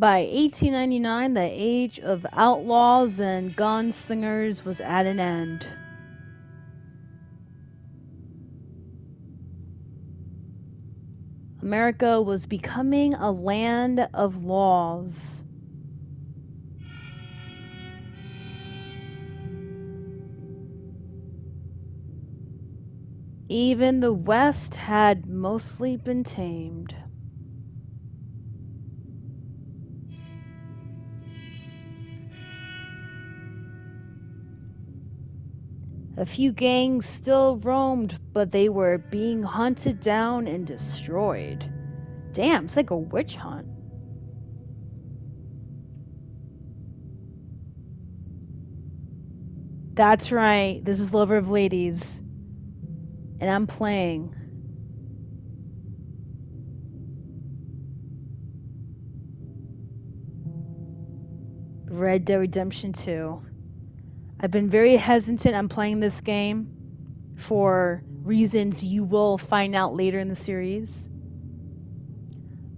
By 1899, the age of outlaws and gunslingers was at an end. America was becoming a land of laws. Even the West had mostly been tamed. A few gangs still roamed, but they were being hunted down and destroyed. Damn, it's like a witch hunt. That's right, this is Lover of Ladies. And I'm playing. Red Dead Redemption 2. I've been very hesitant on playing this game for reasons you will find out later in the series.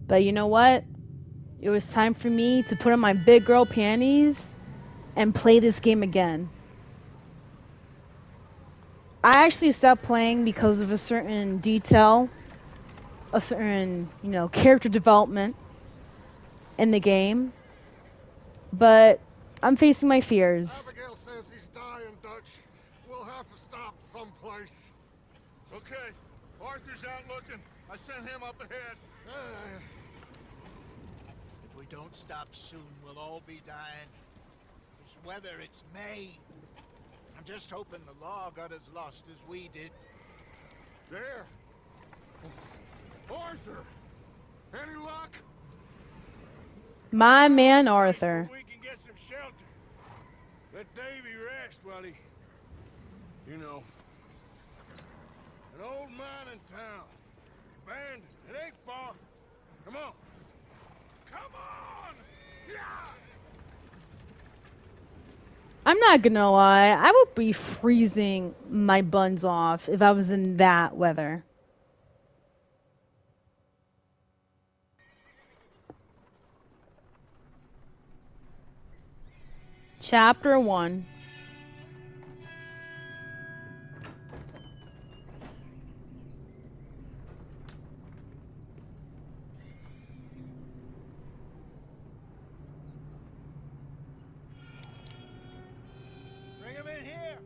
But you know what? It was time for me to put on my big girl panties and play this game again. I actually stopped playing because of a certain detail, a certain, you know, character development in the game. But I'm facing my fears. Abigail says he's dying, Dutch. We'll have to stop someplace. Okay, Arthur's out looking. I sent him up ahead. Uh, If we don't stop soon, we'll all be dying. This weather, it's May. I'm just hoping the law got as lost as we did. there. Arthur! Any luck? My man Arthur. We can get some shelter. Let Davy rest while he, you know, an old mining town. Abandoned. It ain't far. Come on. Come on! Yeah! I'm not gonna lie, I would be freezing my buns off if I was in that weather. Chapter 1 in here.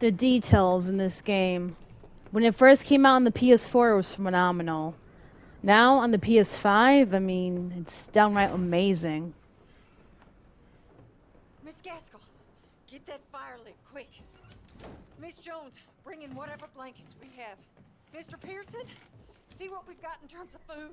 The details in this game. When it first came out on the PS4, it was phenomenal. Now on the PS5, I mean, it's downright amazing. Miss Gaskell, get that fire lit quick. Miss Jones, bring in whatever blankets we have. Mr. Pearson, see what we've got in terms of food.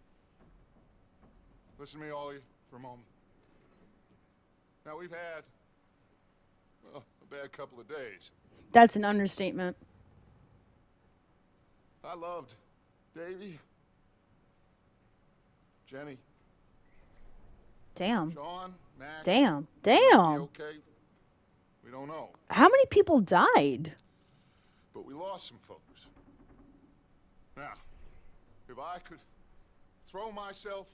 Listen to me, you, for a moment. Now, we've had, well, a bad couple of days. That's an understatement. I loved Davy, Jenny, Damn. Sean, Mac. Damn. Damn. Okay. We don't know, How many people died? but we lost some folks. Now, if I could throw myself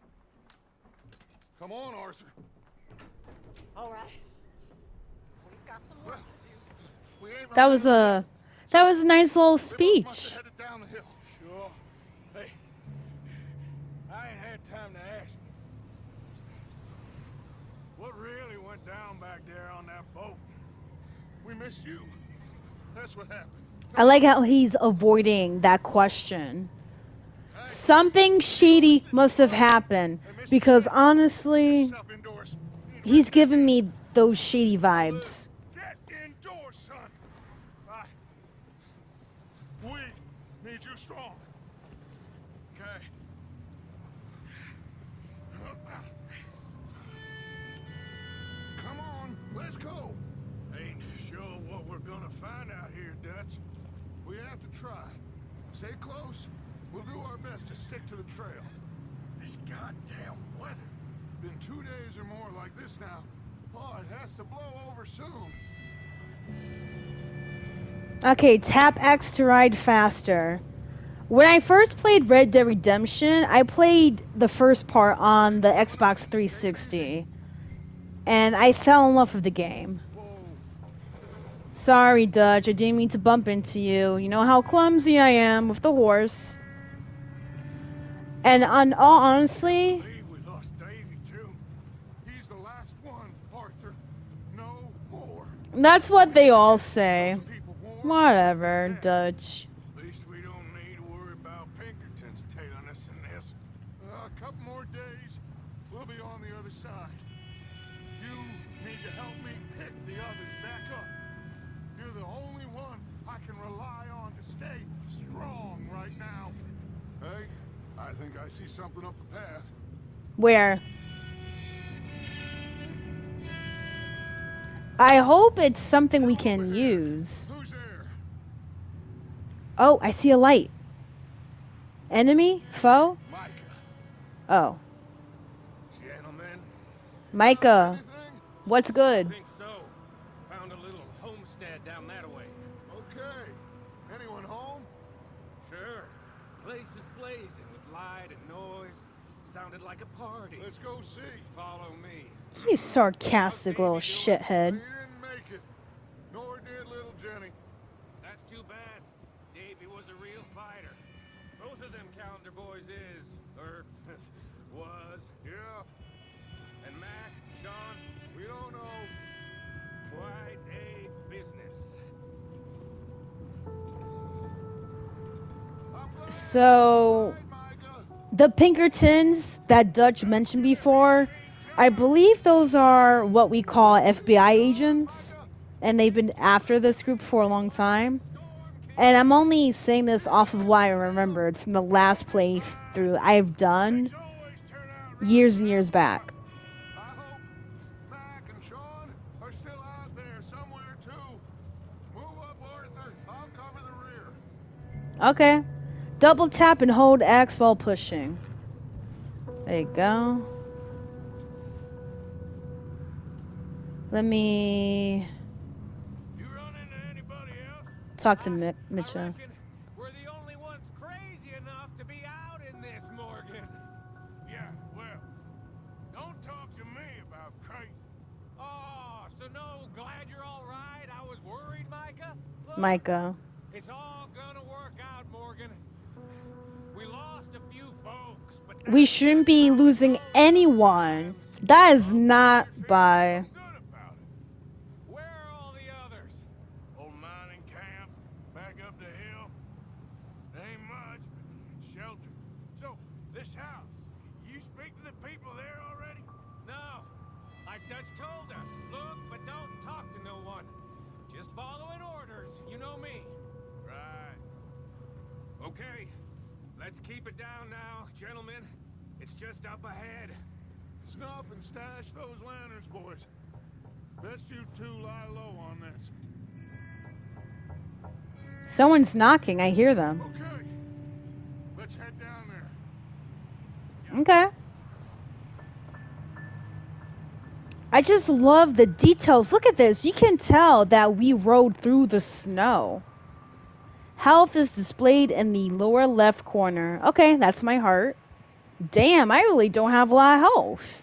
Come on, Arthur. All right. We've got some work to do. We ain't That was a that was a nice little They both must speech. headed down the hill. Sure. Hey, I ain't had time to ask. What really went down back there on that boat? We missed you. That's what happened. I like how he's avoiding that question. Something shady must have happened because honestly, he's giving me those shady vibes. We need you strong. Okay. Come on, let's go. Ain't sure what we're gonna find out here, Dutch. We have to try. Stay close. We'll do our best to stick to the trail. This goddamn weather. Been two days or more like this now. Oh, it has to blow over soon. Okay, tap X to ride faster. When I first played Red Dead Redemption, I played the first part on the Xbox 360. And I fell in love with the game. Sorry, Dutch, I didn't mean to bump into you. You know how clumsy I am with the horse. And on all honestly, that's what they all say. Whatever, Dutch. I see something up the path. Where? I hope it's something we can use. Oh, I see a light. Enemy? Foe? Micah. Oh. Gentlemen, Micah, what's good? Sounded like a party. Let's go see. Follow me. You sarcastic little You shithead. didn't make it. Nor did little Jenny. That's too bad. Davy was a real fighter. Both of them calendar boys is, or was. Yeah, And Mac, Sean, we don't know. quite a business. So, you died, Micah. The Pinkertons that Dutch mentioned before, I believe those are what we call FBI agents. And they've been after this group for a long time. And I'm only saying this off of what I remembered from the last playthrough I've done years and years back. Okay. Double tap and hold X while pushing. There you go. Let me You run into anybody else? talk to Mi- I Mitchell. reckon We shouldn't be losing anyone. That is not by. Feel good about it. Where are all the others? Old mining camp, back up the hill. Ain't much, but shelter. So, this house, you speak to the people there already? No. Like Dutch told us, look, but don't talk to no one. Just following orders. You know me. Right. Okay. Let's keep it down now, gentlemen. It's just up ahead. Snuff and stash those lanterns, boys. Best you two lie low on this. Someone's knocking. I hear them. Okay. Let's head down there. Okay. I just love the details. Look at this. You can tell that we rode through the snow. Health is displayed in the lower left corner. Okay, that's my heart. Damn, I really don't have a lot of health.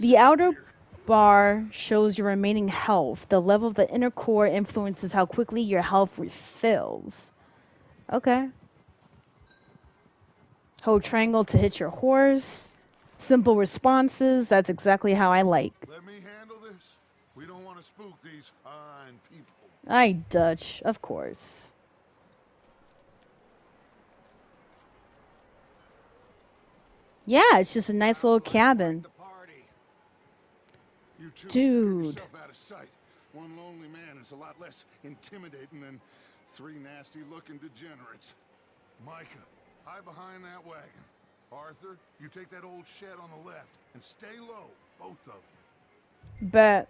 The outer bar shows your remaining health. The level of the inner core influences how quickly your health refills. Okay. Hold triangle to hit your horse. Simple responses. That's exactly how I like. Let me handle this. We don't want to spook these fine people. I Dutch, of course. Yeah, it's just a nice little cabin. The party. You two, Dude. Get yourself out of sight. One lonely man is a lot less intimidating than three nasty-looking degenerates. Micah, hide behind that wagon. Arthur, you take that old shed on the left and stay low, both of you. Bet.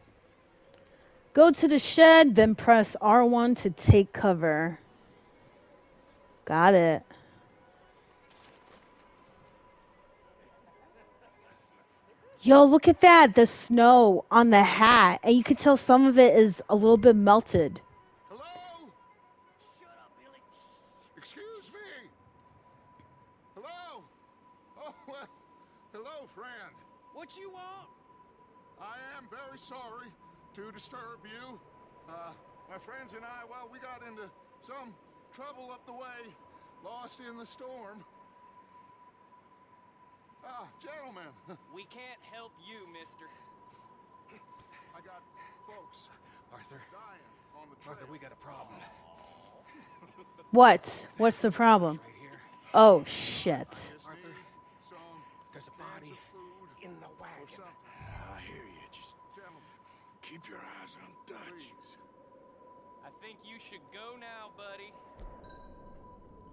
Go to the shed, then press R1 to take cover. Got it. Yo, look at that. The snow on the hat. And you can tell some of it is a little bit melted. Hello? Shut up, Billy. Excuse me. Hello? Oh, well, hello, friend. What you want? I am very sorry to disturb you. Uh, my friends and I, well, we got into some trouble up the way, lost in the storm. Ah, gentlemen, We can't help you, mister. I got folks Arthur. dying on the trail. Arthur, we got a problem. What? What's the problem? Right. Oh, shit. Just Arthur, need some There's a cans body of food in the or wagon. something. I hear you. Just Gentlemen, keep your eyes on Dutch. please. I think you should go now, buddy.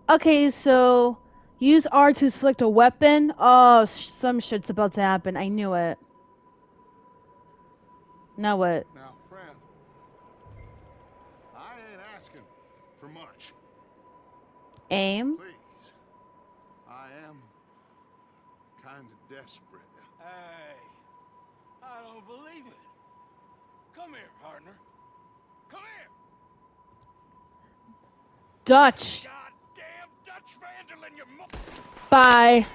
Okay, so use R to select a weapon. Oh, sh- some shit's about to happen. I knew it. Now what? Now, friend, I ain't asking for much. Aim. Please. I am kind of desperate. Hey, I don't believe it. Come here, partner. Come here. Dutch. Dutch Bye.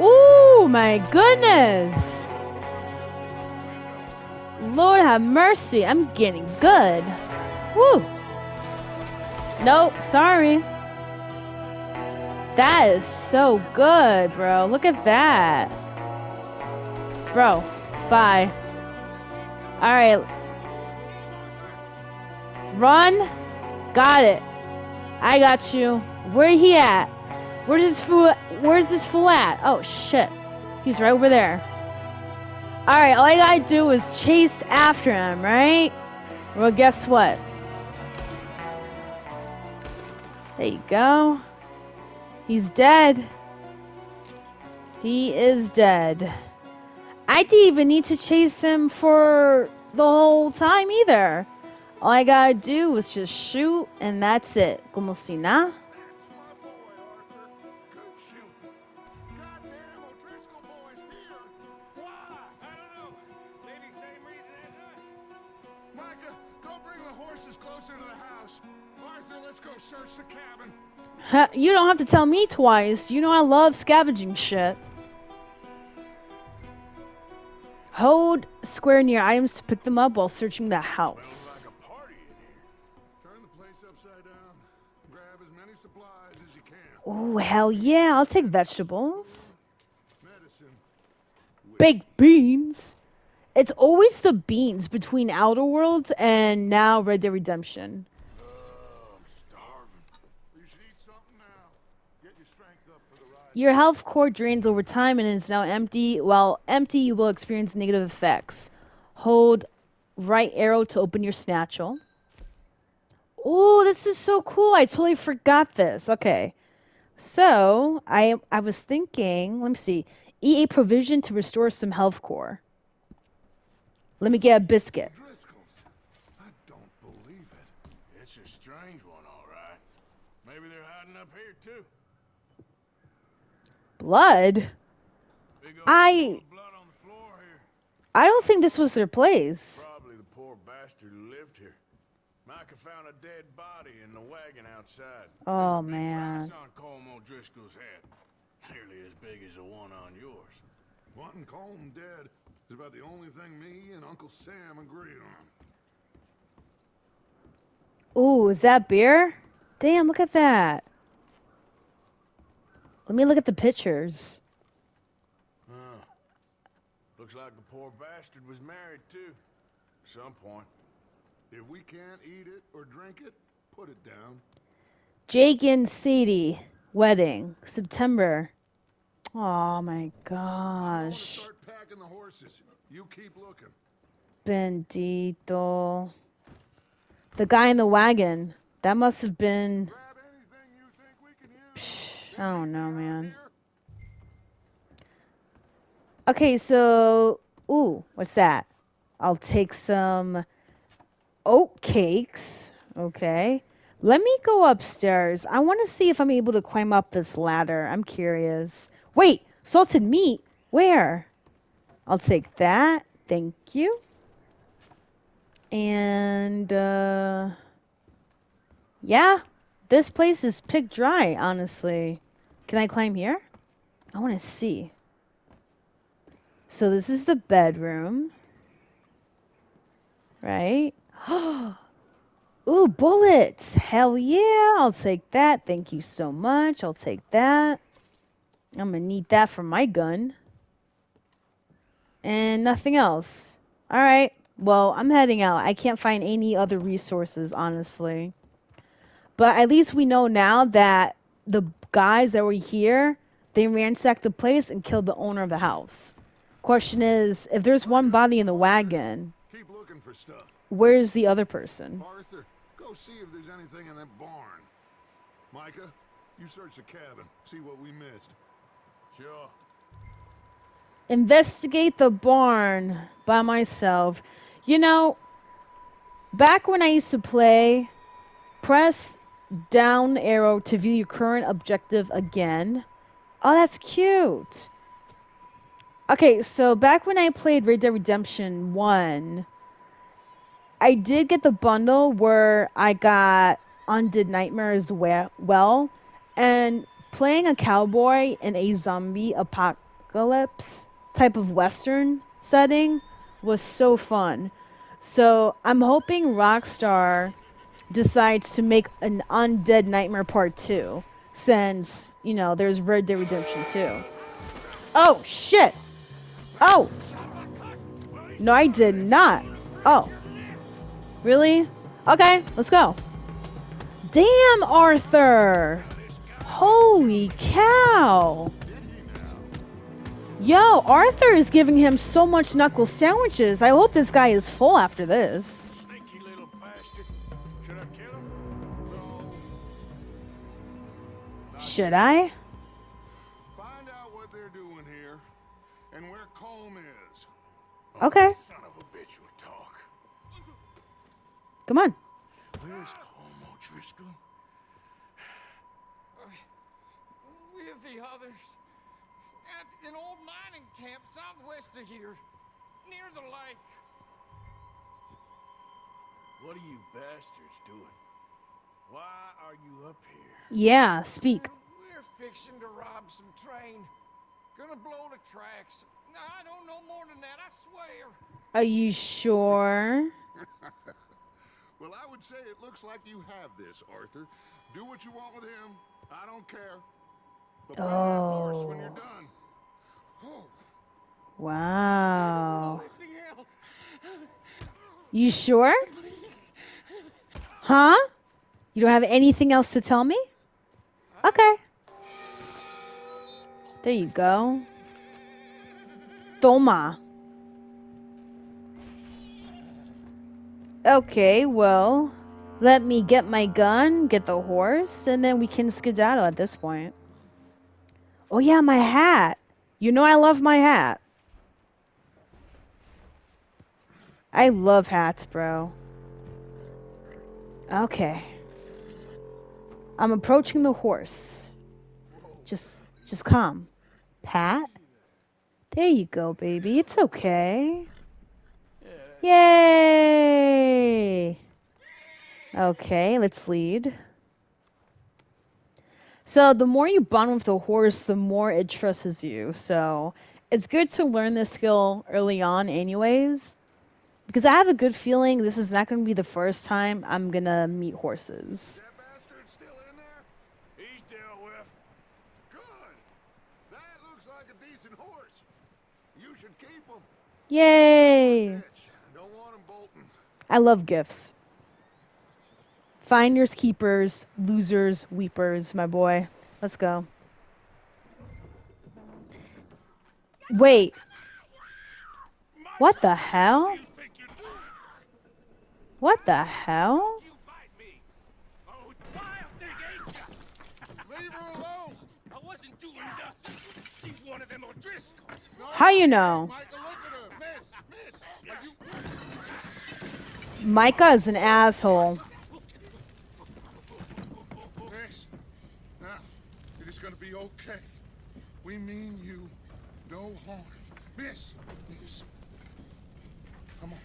Ooh, my goodness. Lord have mercy. I'm getting good. Woo. Nope, sorry. That is so good, bro. Look at that. Bro, bye. Alright. Run. Got it. I got you. Where he at? Where's this fool? Where's this fool at? Oh shit. He's right over there. Alright, all I gotta do is chase after him, right? Well, guess what? There you go. He's dead. He is dead. I didn't even need to chase him for the whole time either. All I gotta do was just shoot, and that's it. Como si nada. You don't have to tell me twice. You know I love scavenging shit. Hold square near items to pick them up while searching the house. Oh, hell yeah. I'll take vegetables. Baked beans. It's always the beans between Outer Worlds and now Red Dead Redemption. Oh, I'm starving. You should eat something now. Get your strength up for the ride. Your health core drains over time and is now empty. While empty, you will experience negative effects. Hold right arrow to open your snatchel. Oh, this is so cool. I totally forgot this. Okay. So, I I was thinking, let me see. EA provision to restore some health core. Let me get a biscuit. I don't believe it. It's a strange one, all right. Maybe they're hiding up here, too. Blood? I- blood on the floor here. I don't think this was their place. Probably the poor bastard lived here. Micah found a dead body in the wagon outside. Oh, There's a big man. price on Colm O'Driscoll's head. Nearly as big as the one on yours. Wanting Colm dead is about the only thing me and Uncle Sam agree on. Ooh, is that beer? Damn, look at that. Let me look at the pictures. Huh. Looks like the poor bastard was married, too. At some point. If we can't eat it or drink it, put it down. Jake and Sadie wedding, September. Oh my gosh. start packing the horses. You keep looking. Bendito. The guy in the wagon. That must have been. Grab anything you think we can use. Psh, I don't know, man. Okay, so. Ooh, what's that? I'll take some oat cakes. Okay. Let me go upstairs. I want to see if I'm able to climb up this ladder. I'm curious. Wait, salted meat? Where? I'll take that. Thank you. And, uh. Yeah, this place is picked dry, honestly. Can I climb here? I want to see. So this is the bedroom. Right? Ooh, bullets! Hell yeah! I'll take that. Thank you so much. I'll take that. I'm gonna need that for my gun. And nothing else. Alright. Well, I'm heading out. I can't find any other resources, honestly. But at least we know now that the guys that were here, they ransacked the place and killed the owner of the house. Question is, if there's one body in the wagon, Keep looking for stuff. Where's the other person? Arthur, go see if there's anything in that barn. Micah, you search the cabin. See what we missed. Sure. Investigate the barn by myself. You know, back when I used to play, press down arrow to view your current objective again. Oh, that's cute. Okay, so back when I played Red Dead Redemption 1, I did get the bundle where I got Undead Nightmare as well, and playing a cowboy in a zombie apocalypse type of western setting was so fun. So I'm hoping Rockstar decides to make an Undead Nightmare Part 2 since, you know, there's Red Dead Redemption 2. Oh, shit! Oh! No, I did not. Oh. Really? Okay, let's go. Damn, Arthur! Holy cow! Yo, Arthur is giving him so much knuckle sandwiches. I hope this guy is full after this. Sneaky little bastard. Should I? Should I? Find out what they're doing here and where Colm is. Okay, come on. Where's Colm O'Driscoll? With the others. At an old mining camp southwest of here. Near the lake. What are you bastards doing? Why are you up here? Yeah, speak. We're fixing to rob some train. Gonna blow the tracks. I don't know more than that, I swear. Are you sure? Well, I would say it looks like you have this, Arthur. Do what you want with him. I don't care. But that horse when you're Oh. done. Oh, Wow. You sure? Huh? You don't have anything else to tell me? Okay. There you go. Toma. Okay, well, let me get my gun, get the horse, and then we can skedaddle at this point. Oh yeah, my hat. You know I love my hat. I love hats, bro. Okay. I'm approaching the horse. Just just calm. Pat? There you go, baby. It's okay. Yay! Okay, let's lead. So the more you bond with the horse, the more it trusts you. So it's good to learn this skill early on anyways. Because I have a good feeling this is not going to be the first time I'm going to meet horses. That bastard still in there? He's dealt with. Good. That looks like horse. You should keep him. Yay! Bitch. Don't want him bolting. I love gifts. Finders, keepers, losers, weepers, my boy. Let's go. Wait. What the hell? What the hell? How you know? Micah, look at her. Miss, miss. Are you... Micah is an asshole. Now, it is going to be okay. We mean you no harm. Miss. Miss. Come on.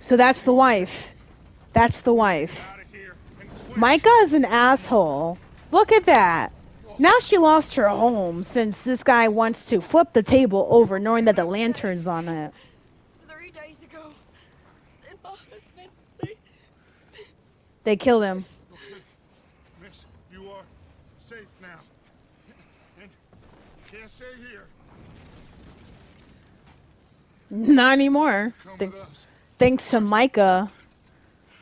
So that's the wife. That's the wife. Out of here. And quick. Micah is an asshole. Look at that. Now she lost her home since this guy wants to flip the table over knowing that the lantern's on it. Three days ago, and my husband, they... They killed him. Miss, you are safe now. And you can't stay here. Not anymore. Th- thanks to Micah.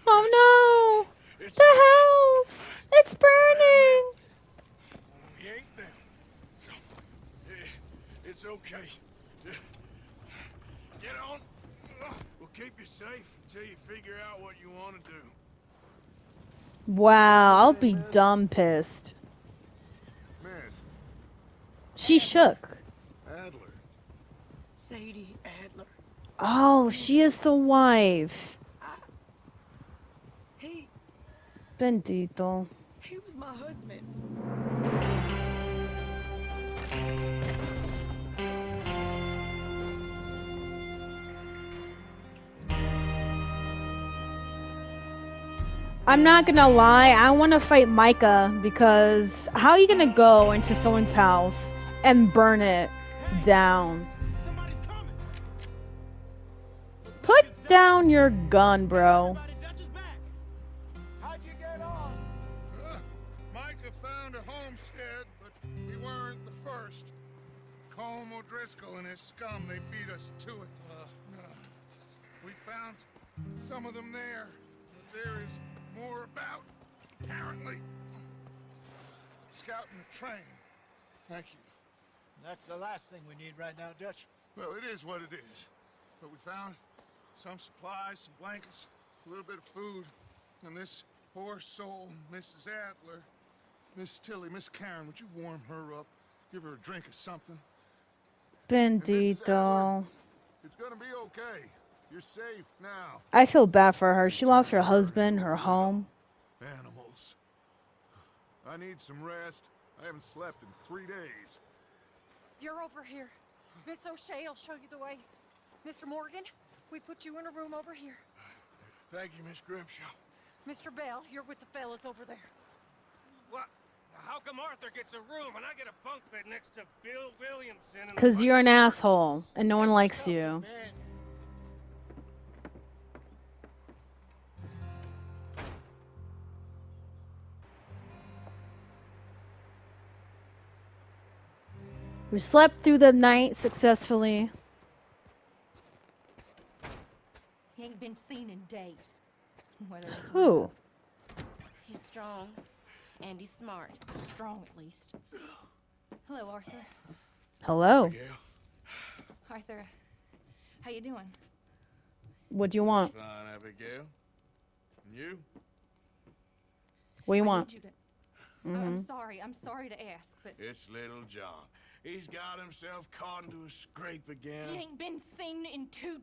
Oh no! The house! It's burning! We ain't them. Eh, It's okay. Eh, Get on. We'll keep you safe until you figure out what you want to do. Wow, I'll be dumb pissed. Miss, She shook. Adler. Sadie Adler. Oh, she is the wife. He, Bendito. he was my husband. I'm not gonna lie, I wanna fight Micah because how are you gonna go into someone's house and burn it down? Put down your gun, bro. O'Driscoll and his scum, they beat us to it. Uh, uh, we found some of them there, but there is more about, apparently. Scouting the train. Thank you. That's the last thing we need right now, Dutch. Well, it is what it is. But we found some supplies, some blankets, a little bit of food, and this poor soul, Mrs. Adler, Miss Tilly, Miss Karen, would you warm her up? Give her a drink or something? Bendito. It's gonna be okay. You're safe now. I feel bad for her. She lost her husband, her home. Animals. I need some rest. I haven't slept in three days. You're over here. Miss O'Shea will show you the way. Mr. Morgan, we put you in a room over here. Thank you, Miss Grimshaw. Mr. Bell, you're with the fellas over there. What? How come Arthur gets a room and I get a bunk bed next to Bill Williamson? Because you're an asshole and no one likes you. Man, We slept through the night successfully. He ain't been seen in days. Who? He's strong and he's smart. strong at least. Hello, Arthur. Hello. Yeah. Arthur, how you doing? What do you want? Fine, Abigail. And you? What do you I want? you to. Oh, I'm mm-hmm. sorry. I'm sorry to ask, but It's little John. He's got himself caught into a scrape again. he ain't been seen in two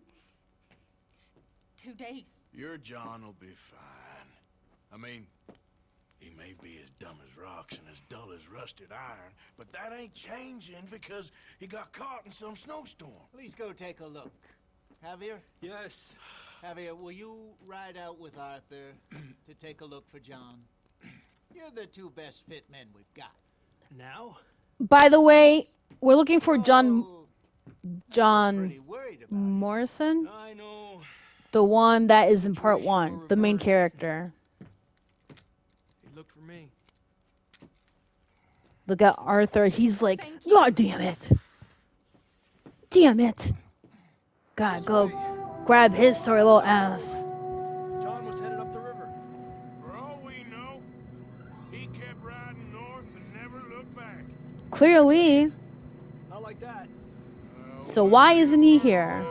Two days. Your John will be fine. I mean, he may be as dumb as rocks and as dull as rusted iron, but that ain't changing because he got caught in some snowstorm. Please go take a look. Javier? Yes. Javier, will you ride out with Arthur to take a look for John? You're the two best fit men we've got. Now? By the way, we're looking for John Oh, John pretty worried about it. Morrison, I know. the one that is in part one, the main character. He looked for me. Look at Arthur. He's like, God damn it. Damn it. God, go grab his sorry little ass. Clearly. Not like that. So why isn't he here?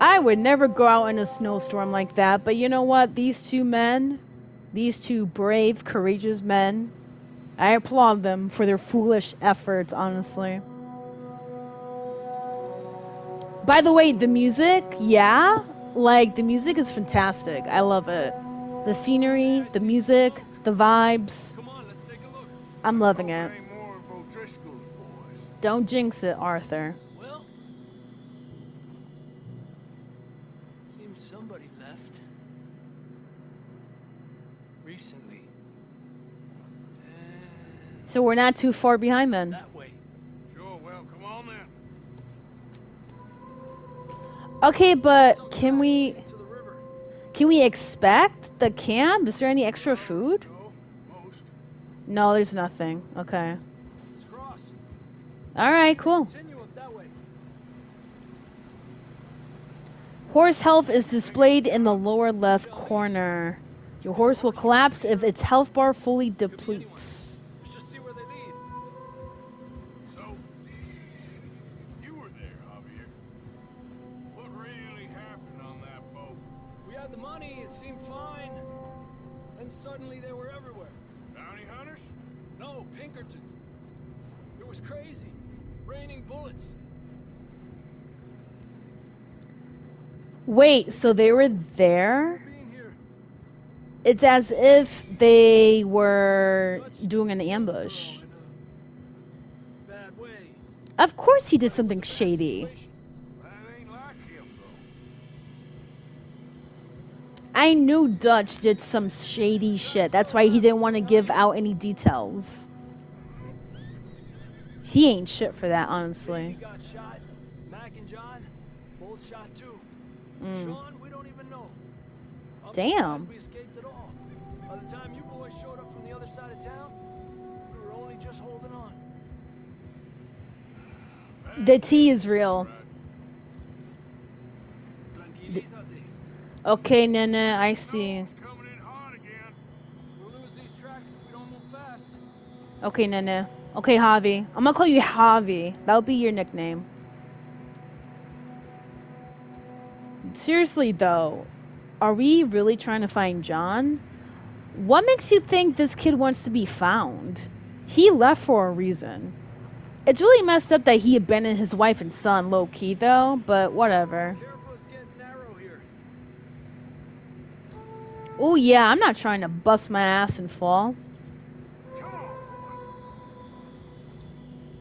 I would never go out in a snowstorm like that, but you know what? These two men, these two brave, courageous men, I applaud them for their foolish efforts, honestly. By the way, the music, yeah, like the music is fantastic. I love it. The scenery, the music, the vibes. Come on, let's take a look. I'm loving it. Ain't more of O'Driscoll's boys. Don't jinx it, Arthur. Well, seems somebody left. Recently. So we're not too far behind then. Okay, but can we can we expect the camp? Is there any extra food? No, there's nothing. Okay. All right, cool. Horse health is displayed in the lower left corner. Your horse will collapse if its health bar fully depletes. Wait, so they were there? It's as if they were doing an ambush. Of course he did something shady. I knew Dutch did some shady shit. That's why he didn't want to give out any details. He ain't shit for that, honestly. Mac and John, both shot too. Mm. Sean, we don't even know. I'm Damn. we escaped at all. By the time you boys showed up from the other side of town, we were only just holding on. The tea is real. Tranquilízate. Okay, Nana, I see. It's coming in hot again. We'll lose these tracks if we don't move fast. Okay, Nana. Okay, Javi. I'm gonna call you Javi. That'll be your nickname. Seriously, though, are we really trying to find John? What makes you think this kid wants to be found? He left for a reason. It's really messed up that he abandoned his wife and son low key, though, but whatever. Oh, yeah, I'm not trying to bust my ass and fall.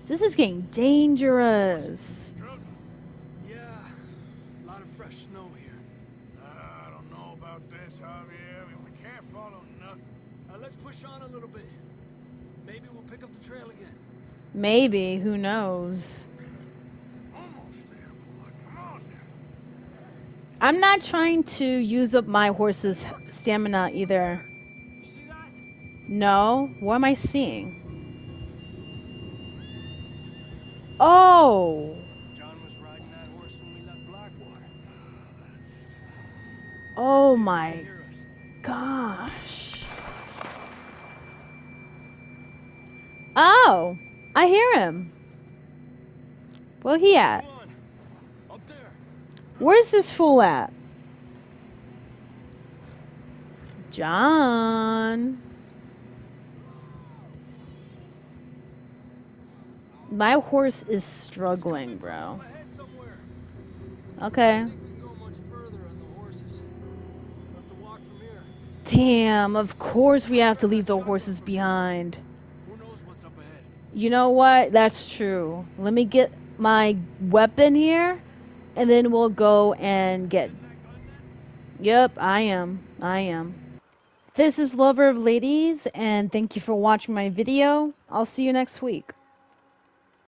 This is getting dangerous. Struggling. Yeah, a lot of fresh snow here. I don't know about this, Javier. I mean, we can't follow nothing. Uh, let's push on a little bit. Maybe we'll pick up the trail again. Maybe, who knows? Almost there, boy. Come on now. I'm not trying to use up my horse's stamina either. You see that? No, what am I seeing? Oh, John was riding oh Oh, I hear him. Where he at? Up there. Where's this fool at? John. my horse is struggling, bro. I'm ahead somewhere. Okay. I think we can go much further on the horses. We'll have to walk from here. Damn, of course we have to leave the horses behind. Who knows what's up ahead? You know what? That's true. Let me get my weapon here, and then we'll go and get. Yep, I am. I am. This is Lover of Ladies, and thank you for watching my video. I'll see you next week.